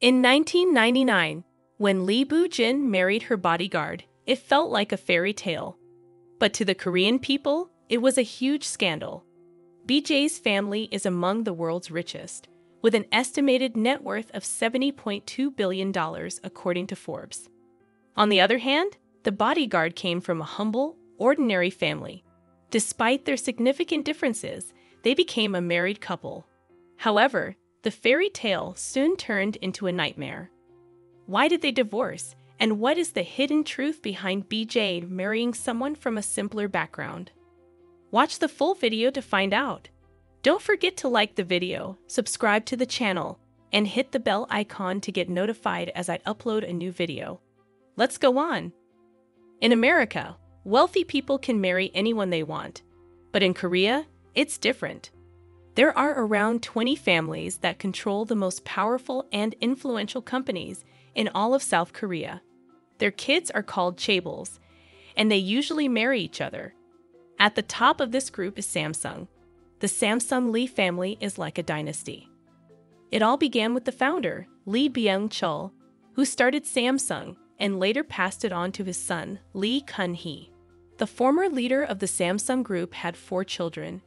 In 1999, when Lee Boo-jin married her bodyguard, it felt like a fairy tale. But to the Korean people, it was a huge scandal. BJ's family is among the world's richest, with an estimated net worth of $70.2 billion, according to Forbes. On the other hand, the bodyguard came from a humble, ordinary family. Despite their significant differences, they became a married couple. However, the fairy tale soon turned into a nightmare. Why did they divorce, and what is the hidden truth behind BJ marrying someone from a simpler background? Watch the full video to find out. Don't forget to like the video, subscribe to the channel, and hit the bell icon to get notified as I upload a new video. Let's go on. In America, wealthy people can marry anyone they want, but in Korea, it's different. There are around 20 families that control the most powerful and influential companies in all of South Korea. Their kids are called chaebols, and they usually marry each other. At the top of this group is Samsung. The Samsung Lee family is like a dynasty. It all began with the founder, Lee Byung-chul, who started Samsung and later passed it on to his son, Lee Kun-hee. The former leader of the Samsung group had four children,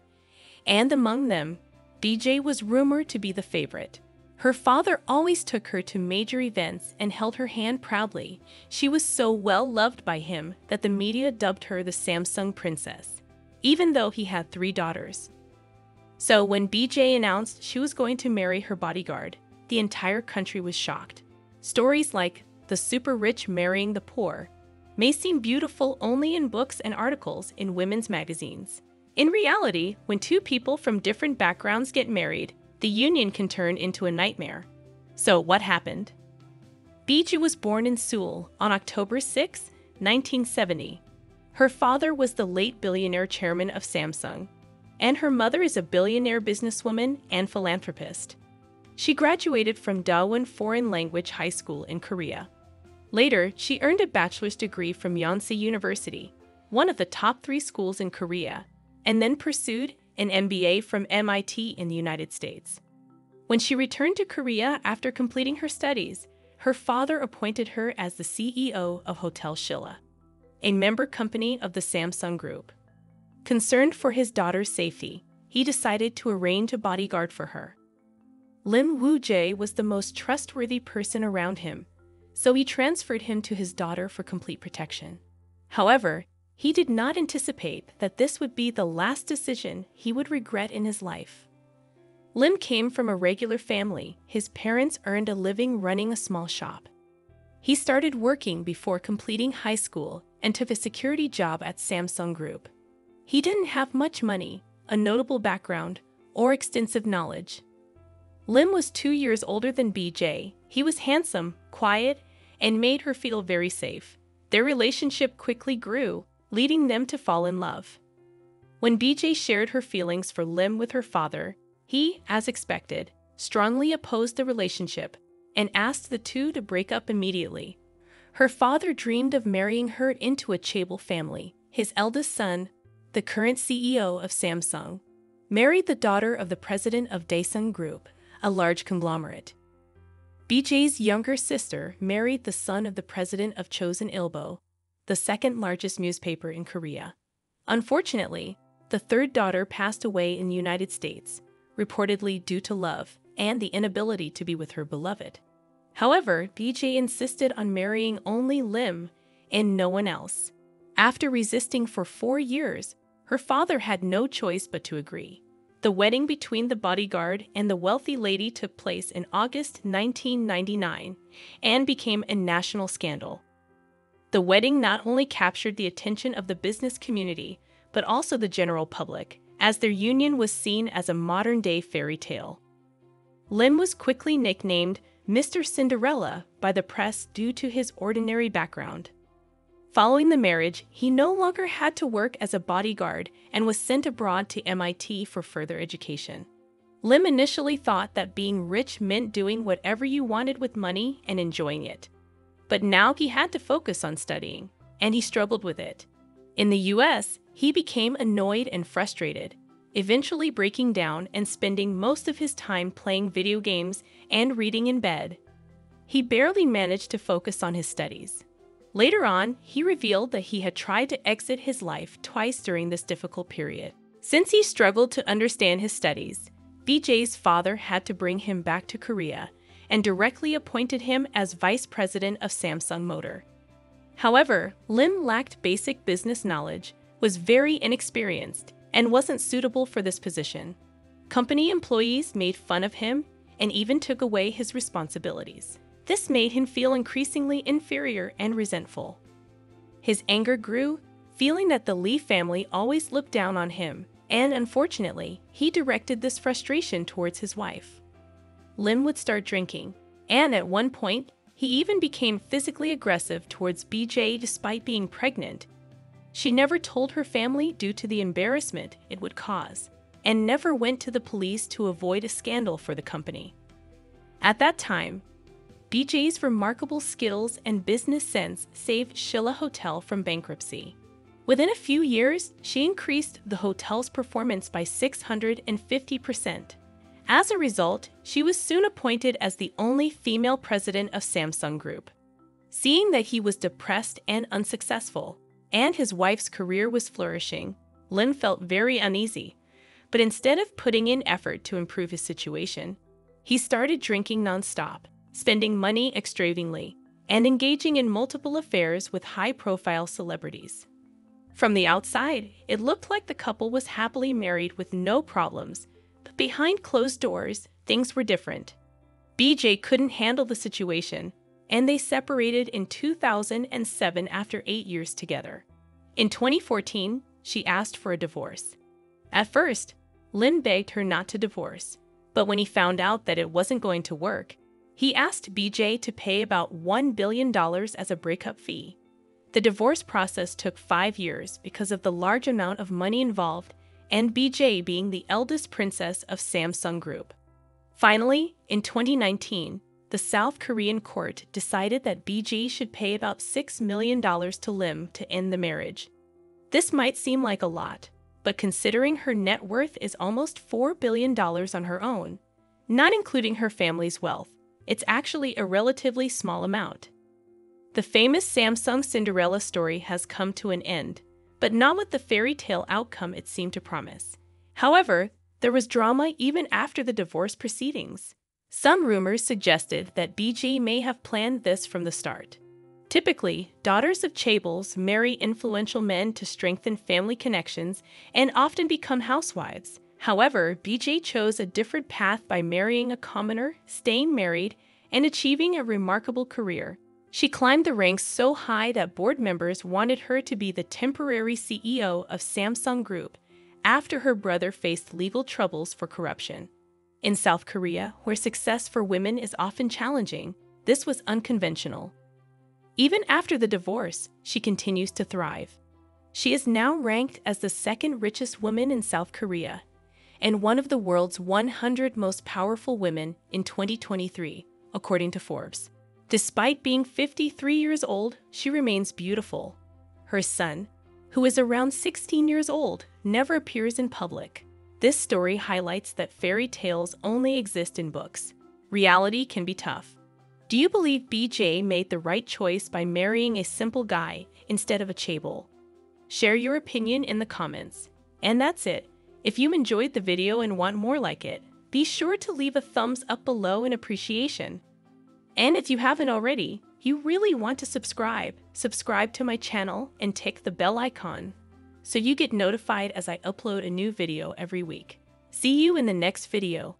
and among them, BJ was rumored to be the favorite. Her father always took her to major events and held her hand proudly. She was so well loved by him that the media dubbed her the Samsung Princess, even though he had three daughters. So when BJ announced she was going to marry her bodyguard, the entire country was shocked. Stories like the super rich marrying the poor may seem beautiful only in books and articles in women's magazines. In reality, when two people from different backgrounds get married, the union can turn into a nightmare. So, what happened? BJ was born in Seoul on October 6, 1970. Her father was the late billionaire chairman of Samsung, and her mother is a billionaire businesswoman and philanthropist. She graduated from Daewon Foreign Language High School in Korea. Later, she earned a bachelor's degree from Yonsei University, one of the top three schools in Korea, and then pursued an MBA from MIT in the United States. When she returned to Korea after completing her studies, her father appointed her as the CEO of Hotel Shilla, a member company of the Samsung Group. Concerned for his daughter's safety, he decided to arrange a bodyguard for her. Lim Woo Jae was the most trustworthy person around him, so he transferred him to his daughter for complete protection. However, he did not anticipate that this would be the last decision he would regret in his life. Lim came from a regular family. His parents earned a living running a small shop. He started working before completing high school and took a security job at Samsung Group. He didn't have much money, a notable background, or extensive knowledge. Lim was two years older than BJ. He was handsome, quiet, and made her feel very safe. Their relationship quickly grew, leading them to fall in love. When BJ shared her feelings for Lim with her father, he, as expected, strongly opposed the relationship and asked the two to break up immediately. Her father dreamed of marrying her into a Chaebol family. His eldest son, the current CEO of Samsung, married the daughter of the president of Daesang Group, a large conglomerate. BJ's younger sister married the son of the president of Chosun Ilbo, the second largest newspaper in Korea. Unfortunately, the third daughter passed away in the United States, reportedly due to love and the inability to be with her beloved. However, BJ insisted on marrying only Lim and no one else. After resisting for four years, her father had no choice but to agree. The wedding between the bodyguard and the wealthy lady took place in August 1999 and became a national scandal. The wedding not only captured the attention of the business community, but also the general public, as their union was seen as a modern day fairy tale. Lim was quickly nicknamed Mr. Cinderella by the press due to his ordinary background. Following the marriage, he no longer had to work as a bodyguard and was sent abroad to MIT for further education. Lim initially thought that being rich meant doing whatever you wanted with money and enjoying it. But now he had to focus on studying, and he struggled with it. In the US, he became annoyed and frustrated, eventually breaking down and spending most of his time playing video games and reading in bed. he barely managed to focus on his studies. Later on, he revealed that he had tried to exit his life twice during this difficult period. Since he struggled to understand his studies, BJ's father had to bring him back to Korea and directly appointed him as vice president of Samsung Motor. However, Lim lacked basic business knowledge, was very inexperienced, and wasn't suitable for this position. Company employees made fun of him and even took away his responsibilities. This made him feel increasingly inferior and resentful. His anger grew, feeling that the Lee family always looked down on him, and unfortunately, he directed this frustration towards his wife. Lim would start drinking, and at one point, he even became physically aggressive towards BJ despite being pregnant. She never told her family due to the embarrassment it would cause, and never went to the police to avoid a scandal for the company. At that time, BJ's remarkable skills and business sense saved Shilla Hotel from bankruptcy. Within a few years, she increased the hotel's performance by 650%. As a result, she was soon appointed as the only female president of Samsung Group. Seeing that he was depressed and unsuccessful, and his wife's career was flourishing, Lim felt very uneasy. But instead of putting in effort to improve his situation, he started drinking nonstop spending money extravagantly, and engaging in multiple affairs with high profile celebrities. From the outside, it looked like the couple was happily married with no problems, but behind closed doors, things were different. BJ couldn't handle the situation, and they separated in 2007 after eight years together. In 2014, she asked for a divorce. At first, Lim begged her not to divorce, but when he found out that it wasn't going to work, he asked BJ to pay about $1 billion as a breakup fee. The divorce process took five years because of the large amount of money involved and BJ being the eldest princess of Samsung Group. Finally, in 2019, the South Korean court decided that BJ should pay about $6 million to Lim to end the marriage. This might seem like a lot, but considering her net worth is almost $4 billion on her own, not including her family's wealth, it's actually a relatively small amount. The famous Samsung Cinderella story has come to an end, but not with the fairy tale outcome it seemed to promise. However, there was drama even after the divorce proceedings. Some rumors suggested that BJ may have planned this from the start. Typically, daughters of chaebols marry influential men to strengthen family connections and often become housewives. However, BJ chose a different path by marrying a commoner, staying married, and achieving a remarkable career. She climbed the ranks so high that board members wanted her to be the temporary CEO of Samsung Group after her brother faced legal troubles for corruption. In South Korea, where success for women is often challenging, this was unconventional. Even after the divorce, she continues to thrive. She is now ranked as the second richest woman in South Korea and one of the world's 100 most powerful women in 2023, according to Forbes. Despite being 53 years old, she remains beautiful. Her son, who is around 16 years old, never appears in public. This story highlights that fairy tales only exist in books. Reality can be tough. Do you believe BJ made the right choice by marrying a simple guy instead of a chaebol? Share your opinion in the comments. And that's it. If you enjoyed the video and want more like it, be sure to leave a thumbs up below in appreciation. And if you haven't already, you really want to subscribe, subscribe to my channel and tick the bell icon so you get notified as I upload a new video every week. See you in the next video.